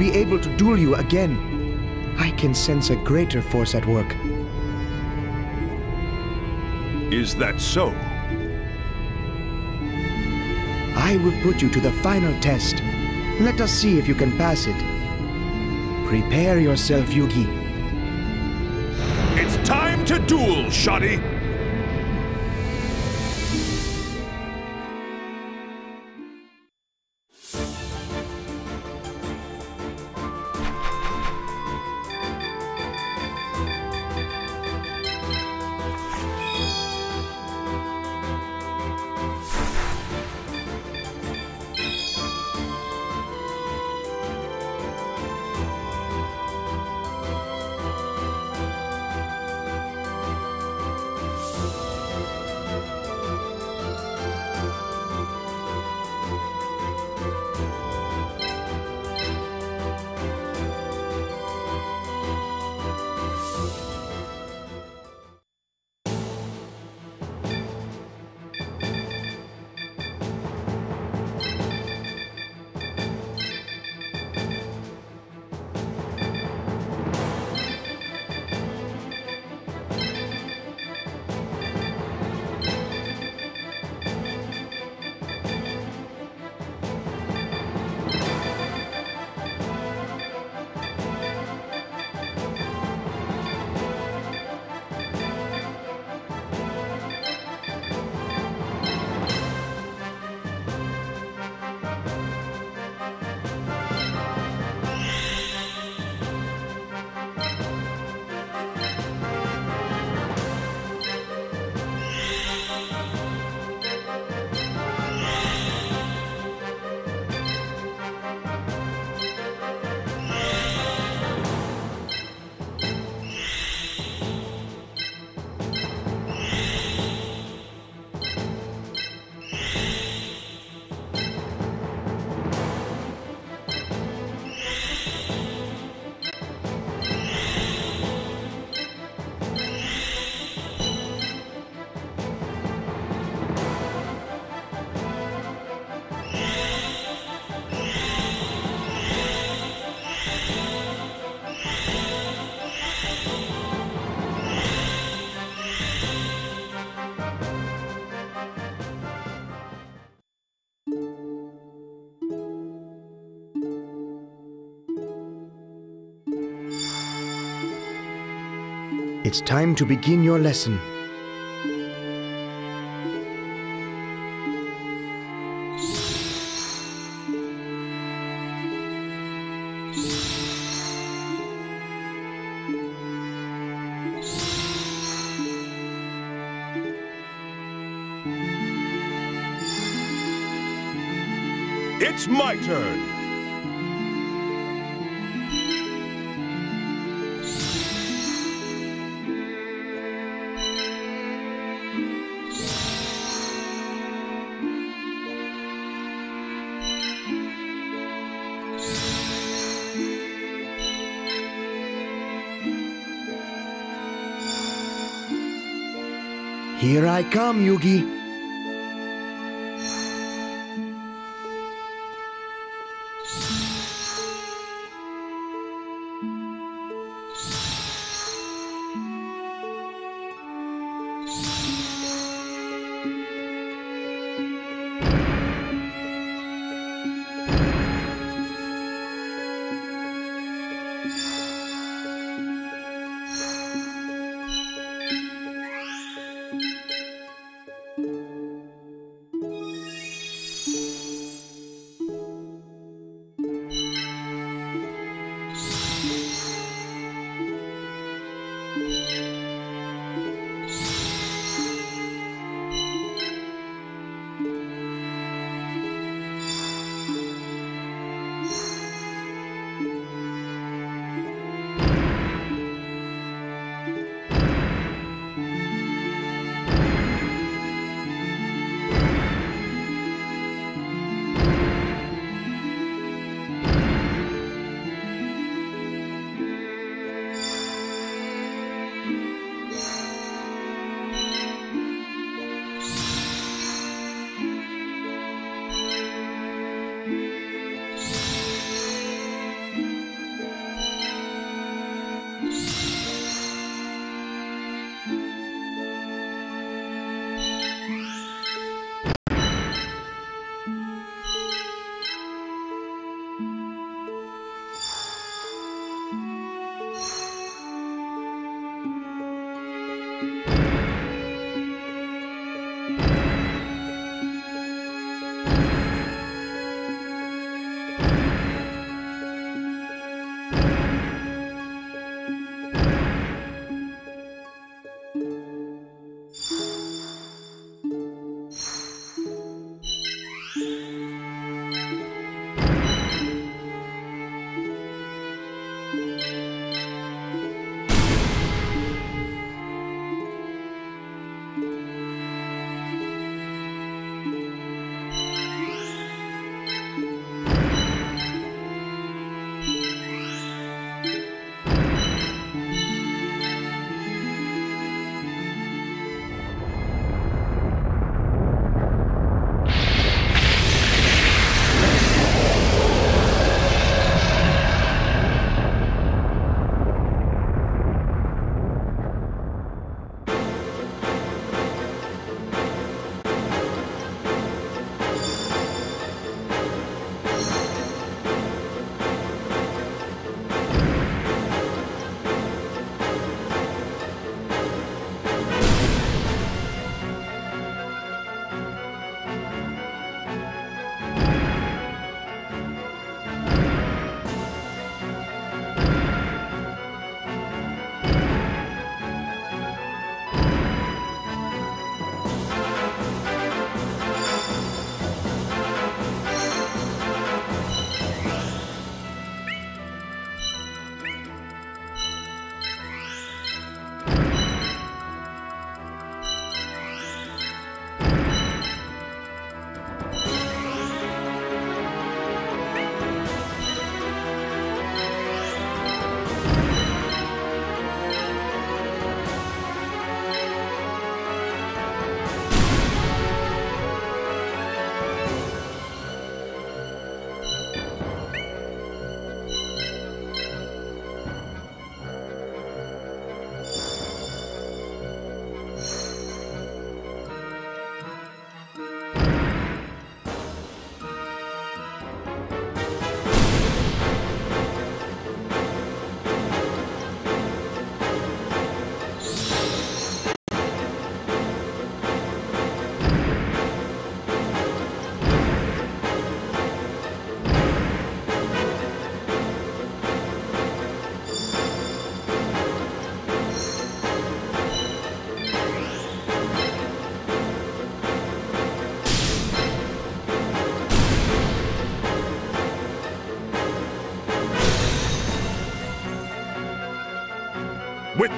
be able to duel you again, I can sense a greater force at work. Is that so? I will put you to the final test. Let us see if you can pass it. Prepare yourself, Yugi. It's time to duel, Shadi! It's time to begin your lesson. It's my turn! Here I come, Yugi.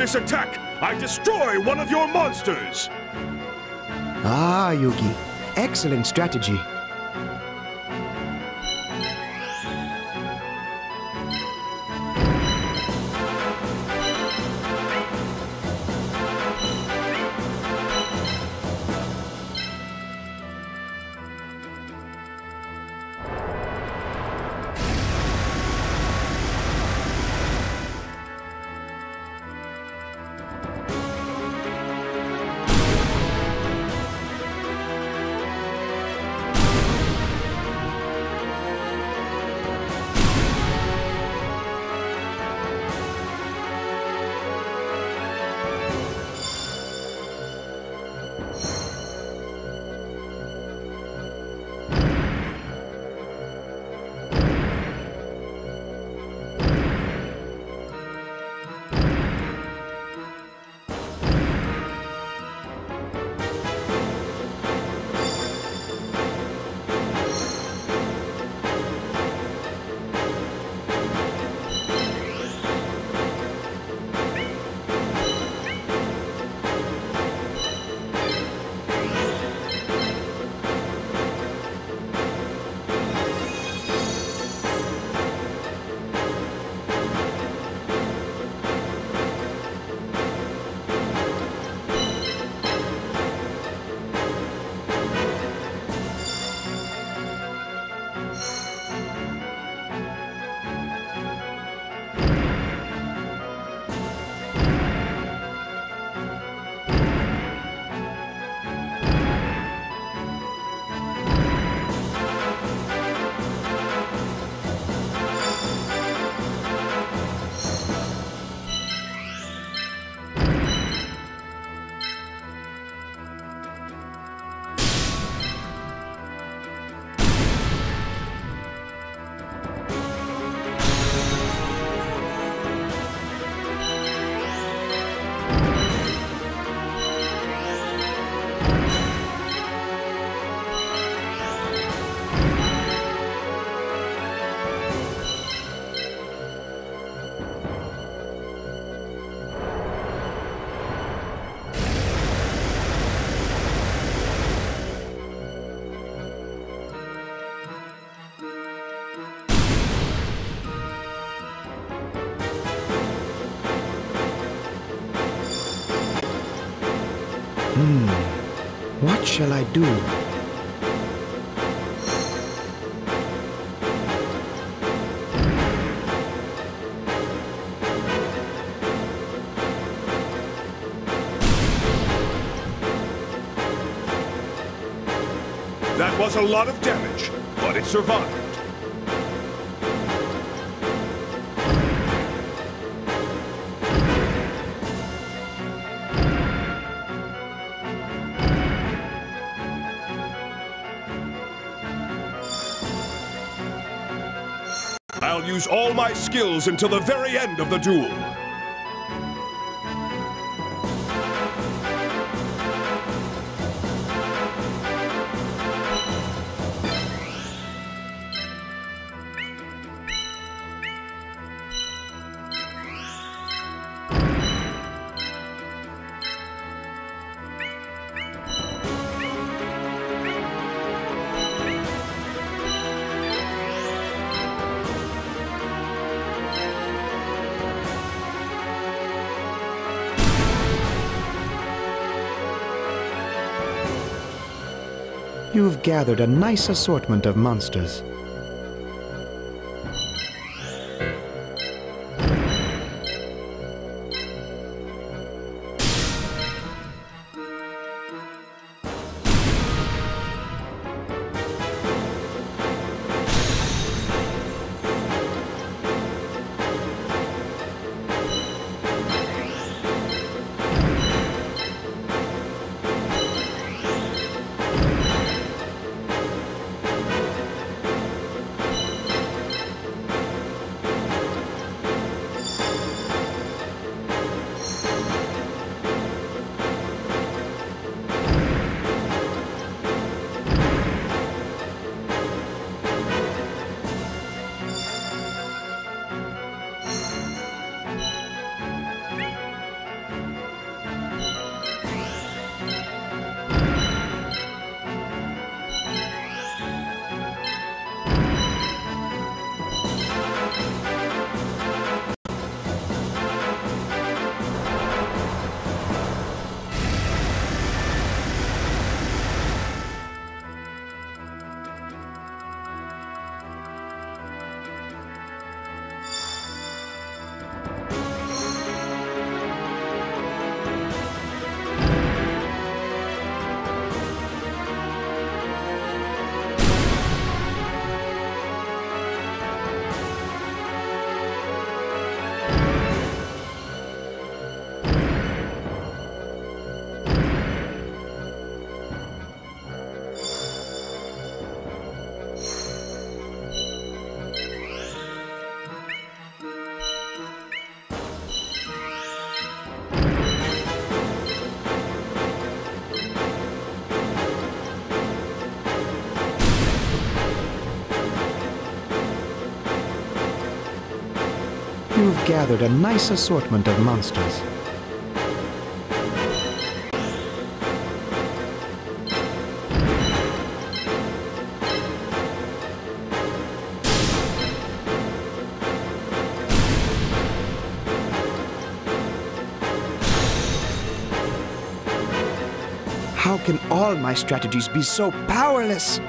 This attack, I destroy one of your monsters! Ah, Yugi. Excellent strategy. Hmm. What shall I do? That was a lot of damage, but it survived. My skills until the very end of the duel. You've gathered a nice assortment of monsters. Gathered a nice assortment of monsters. How can all my strategies be so powerless?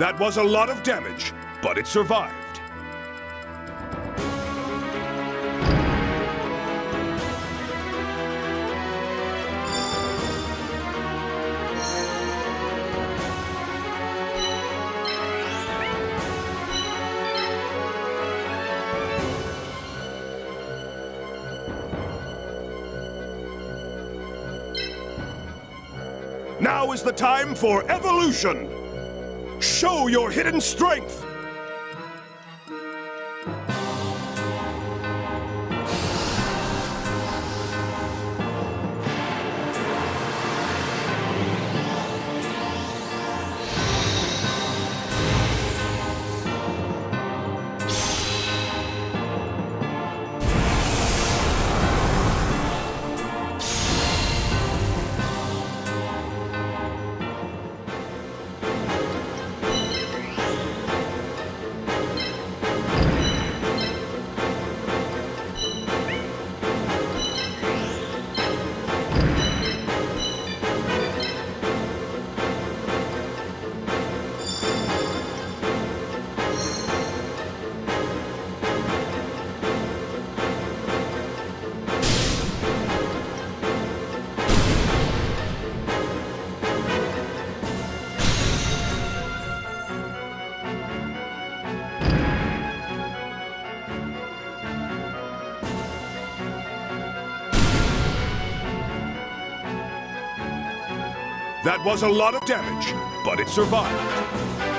That was a lot of damage, but it survived. Now is the time for evolution! Show your hidden strength! That was a lot of damage, but it survived.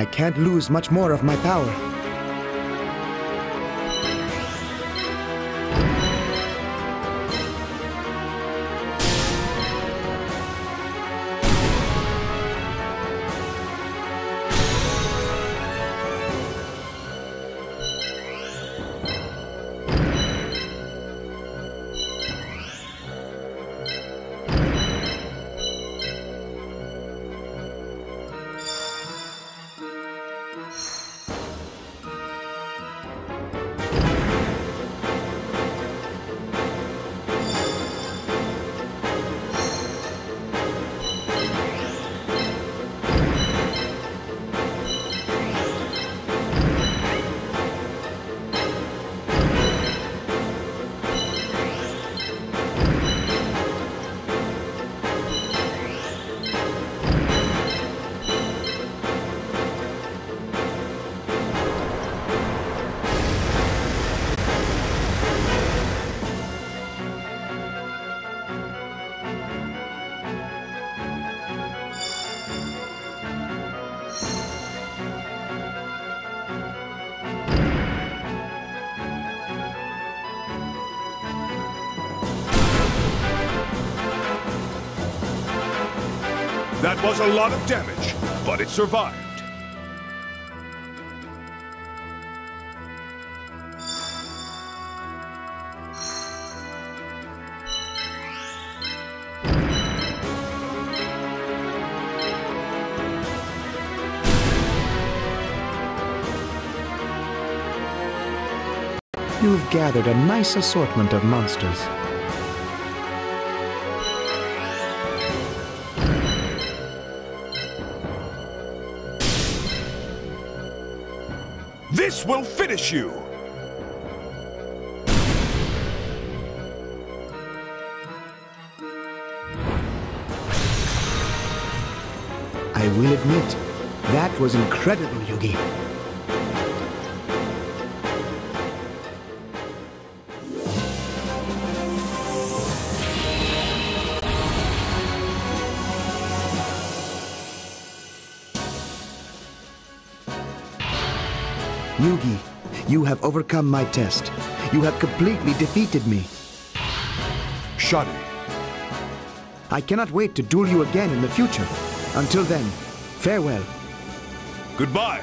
I can't lose much more of my power. That was a lot of damage, but it survived. You've gathered a nice assortment of monsters. Will finish you! I will admit, that was incredible, Yugi. Yugi, you have overcome my test. You have completely defeated me. Shadi, I cannot wait to duel you again in the future. Until then, farewell. goodbye.